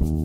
Bye.